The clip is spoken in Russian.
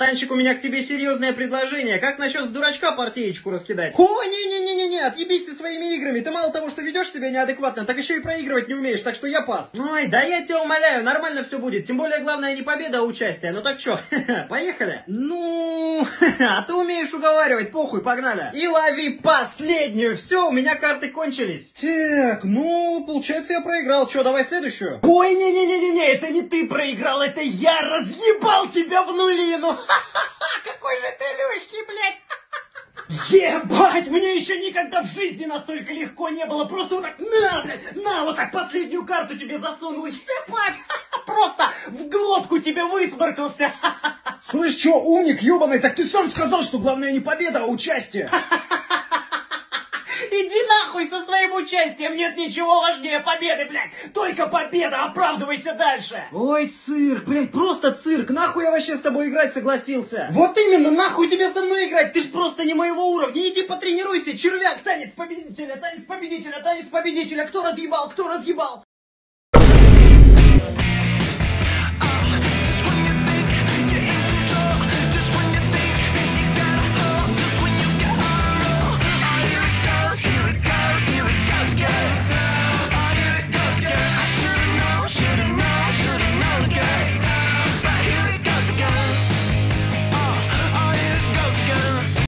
Танчик, у меня к тебе серьезное предложение. Как насчет в дурачка партеечку раскидать? О, не-не-не-не-не, отъебись ты своими играми. Ты мало того, что ведешь себя неадекватно, так еще и проигрывать не умеешь, так что я пас. Ой, да я тебя умоляю, нормально все будет. Тем более, главное не победа, а участие. Ну так что, поехали? Ну, а ты умеешь уговаривать, похуй, погнали. И лови последнюю. Все, у меня карты кончились. Так, ну, получается я проиграл. Че, давай следующую? Ой, не-не-не-не, это не ты проиграл, это я разъебал тебя в нулину. Какой же ты легкий, блядь. Ебать, мне еще никогда в жизни настолько легко не было. Просто вот так, на, блядь, на, вот так последнюю карту тебе засунул. Ебать, просто в глотку тебе высморкался. Слышь, что, умник ебаный, так ты сам сказал, что главное не победа, а участие. Иди нахуй со своим участием, нет ничего важнее победы, блядь. Только победа, оправдывайся дальше. Ой, цирк, блядь, просто цирк. Нахуй я вообще с тобой играть согласился? Вот именно, нахуй тебе со мной играть, ты ж просто не моего уровня. Иди потренируйся, червяк, танец победителя, танец победителя, танец победителя. Кто разъебал, кто разъебал?